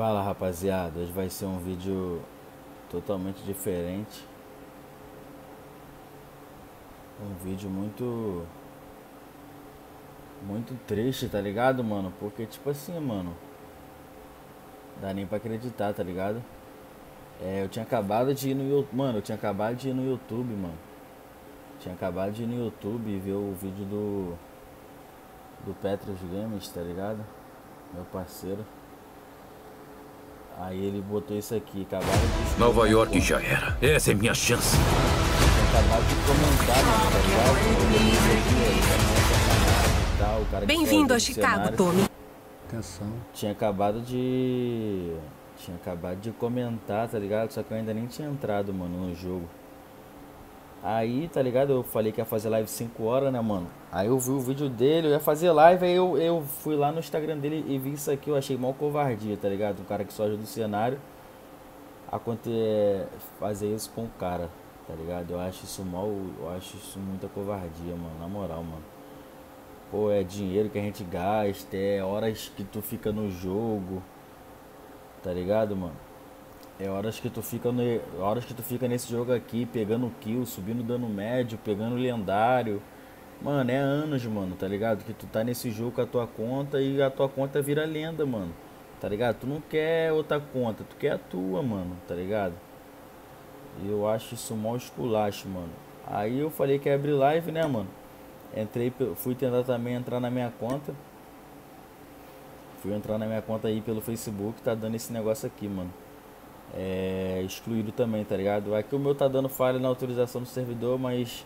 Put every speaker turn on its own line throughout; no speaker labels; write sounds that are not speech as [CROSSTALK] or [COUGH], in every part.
Fala rapaziada, hoje vai ser um vídeo totalmente diferente. Um vídeo muito. Muito triste, tá ligado, mano? Porque, tipo assim, mano. Dá nem pra acreditar, tá ligado? É, eu tinha acabado de ir no YouTube. Mano, eu tinha acabado de ir no YouTube, mano. Tinha acabado de ir no YouTube e ver o vídeo do. Do Petros Games, tá ligado? Meu parceiro. Aí ele botou isso aqui, acabaram de.
Nova York já era. Essa é minha chance.
Acabaram de comentar, mano, tá ligado?
Bem-vindo a Chicago, Tommy.
Atenção.
Tinha acabado de. Tinha acabado de comentar, tá ligado? Só que eu ainda nem tinha entrado, mano, no jogo. Aí, tá ligado? Eu falei que ia fazer live 5 horas, né, mano? Aí eu vi o vídeo dele, eu ia fazer live, aí eu, eu fui lá no Instagram dele e vi isso aqui, eu achei mal covardia, tá ligado? Um cara que só ajuda o cenário acontecer fazer isso com o cara, tá ligado? Eu acho isso mal, eu acho isso muita covardia, mano, na moral, mano. Pô, é dinheiro que a gente gasta, é horas que tu fica no jogo, tá ligado, mano? É horas que tu fica no, horas que tu fica nesse jogo aqui, pegando kill, subindo dano médio, pegando lendário. Mano, é anos, mano, tá ligado? Que tu tá nesse jogo com a tua conta e a tua conta vira lenda, mano. Tá ligado? Tu não quer outra conta, tu quer a tua, mano, tá ligado? Eu acho isso mó esculacho, mano. Aí eu falei que ia abrir live, né, mano? Entrei, fui tentar também entrar na minha conta. Fui entrar na minha conta aí pelo Facebook, tá dando esse negócio aqui, mano é, excluído também, tá ligado? Aqui o meu tá dando falha na autorização do servidor, mas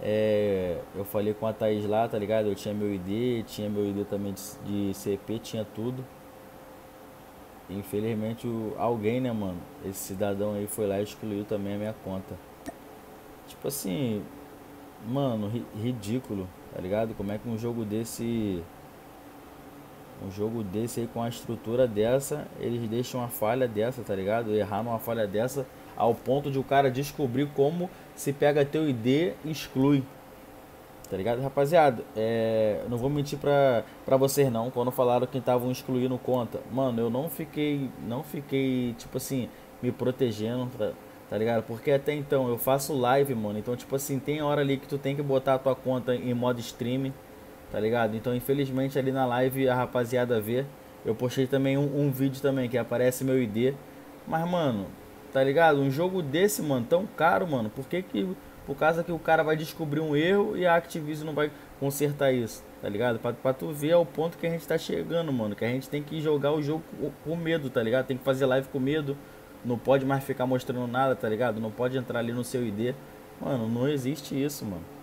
é, eu falei com a Thaís lá, tá ligado? Eu tinha meu ID, tinha meu ID também de, de CP, tinha tudo. Infelizmente o, alguém, né, mano? Esse cidadão aí foi lá e excluiu também a minha conta. Tipo assim, mano, ri, ridículo, tá ligado? Como é que um jogo desse um jogo desse aí com a estrutura dessa, eles deixam uma falha dessa, tá ligado? Errar uma falha dessa ao ponto de o cara descobrir como se pega teu ID e exclui. Tá ligado? Rapaziada, é, não vou mentir pra, pra vocês não, quando falaram que estavam excluindo conta. Mano, eu não fiquei, não fiquei, tipo assim, me protegendo, tá, tá ligado? Porque até então eu faço live, mano. Então, tipo assim, tem hora ali que tu tem que botar a tua conta em modo streaming tá ligado? Então, infelizmente, ali na live a rapaziada vê. Eu postei também um, um, vídeo também que aparece meu ID. Mas, mano, tá ligado? Um jogo desse, mano, tão caro, mano. Por que que... Por causa que o cara vai descobrir um erro e a Activision não vai consertar isso, tá ligado? Pra, pra tu ver ao ponto que a gente tá chegando, mano. Que a gente tem que jogar o jogo com, com medo, tá ligado? Tem que fazer live com medo. Não pode mais ficar mostrando nada, tá ligado? Não pode entrar ali no seu ID. Mano, não existe isso, mano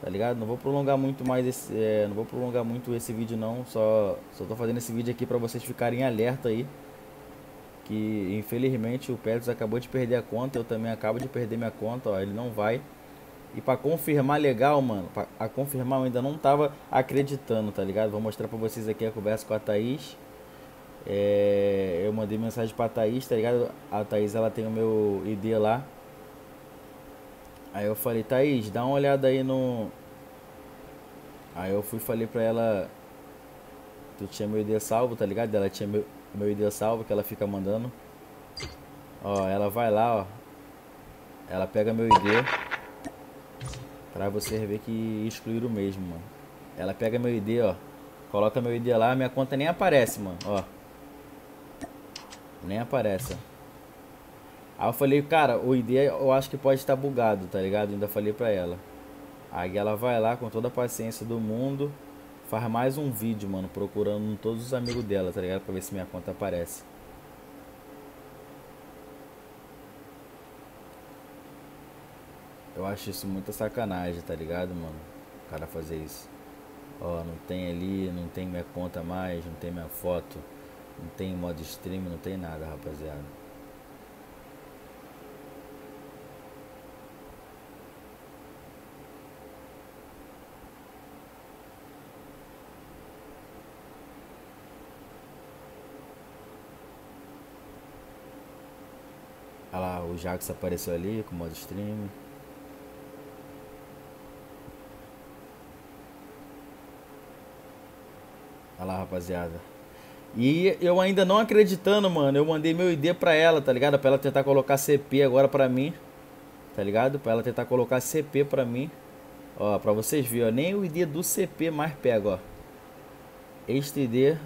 tá ligado? Não vou prolongar muito mais esse, é, não vou prolongar muito esse vídeo não, só só tô fazendo esse vídeo aqui para vocês ficarem alerta aí. Que infelizmente o Petros acabou de perder a conta, eu também acabo de perder minha conta, ó, ele não vai. E para confirmar legal, mano, para confirmar eu ainda não tava acreditando, tá ligado? Vou mostrar para vocês aqui a conversa com a Thaís. É, eu mandei mensagem pra Thaís, tá ligado? A Thaís ela tem o meu ID lá, Aí eu falei, Thaís, dá uma olhada aí no. Aí eu fui falei pra ela. Tu tinha meu ID salvo, tá ligado? Ela tinha meu, meu ID salvo que ela fica mandando. Ó, ela vai lá, ó. Ela pega meu ID. Pra você ver que excluíram mesmo, mano. Ela pega meu ID, ó. Coloca meu ID lá, minha conta nem aparece, mano. Ó. Nem aparece. Aí eu falei, cara, o ID eu acho que pode estar bugado, tá ligado? ainda falei pra ela. Aí ela vai lá com toda a paciência do mundo, faz mais um vídeo, mano, procurando todos os amigos dela, tá ligado? Pra ver se minha conta aparece. Eu acho isso muita sacanagem, tá ligado, mano? O cara fazer isso. Ó, não tem ali, não tem minha conta mais, não tem minha foto, não tem modo stream, não tem nada, rapaziada. Olha lá, o Jax apareceu ali com o modo stream. Olha lá, rapaziada. E eu ainda não acreditando, mano, eu mandei meu ID pra ela, tá ligado? Pra ela tentar colocar CP agora pra mim. Tá ligado? Pra ela tentar colocar CP pra mim. Ó, pra vocês verem, ó. Nem o ID do CP mais pega, ó. Este ID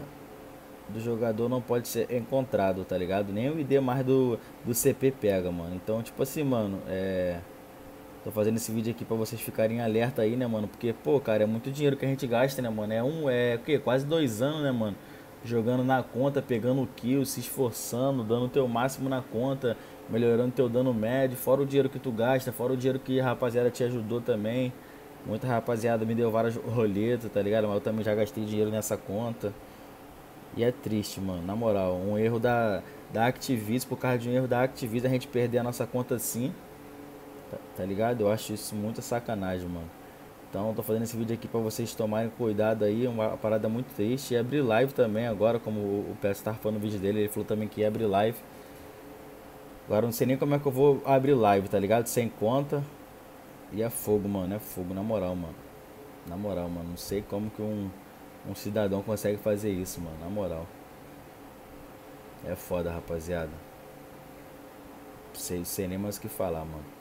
do jogador não pode ser encontrado, tá ligado? Nem o ID mais do, do CP pega, mano. Então, tipo assim, mano, é... Tô fazendo esse vídeo aqui pra vocês ficarem alerta aí, né, mano? Porque, pô, cara, é muito dinheiro que a gente gasta, né, mano? É um, é o quê? Quase dois anos, né, mano? Jogando na conta, pegando o kill, se esforçando, dando o teu máximo na conta, melhorando teu dano médio, fora o dinheiro que tu gasta, fora o dinheiro que a rapaziada te ajudou também. Muita rapaziada me deu várias [LAUGHS] roletas, tá ligado? Mas eu também já gastei dinheiro nessa conta. E é triste, mano. Na moral, um erro da, da Activision, por causa de um erro da Activision, a gente perder a nossa conta assim. Tá, tá ligado? Eu acho isso muita sacanagem, mano. Então, tô fazendo esse vídeo aqui para vocês tomarem cuidado aí. Uma parada muito triste. E abrir live também agora, como o PS tava falando no vídeo dele. Ele falou também que ia abrir live. Agora não sei nem como é que eu vou abrir live, tá ligado? Sem conta. E é fogo, mano. É fogo, na moral, mano. Na moral, mano. Não sei como que um um cidadão consegue fazer isso, mano, na moral. É foda, rapaziada. Sei, sei nem mais o que falar, mano.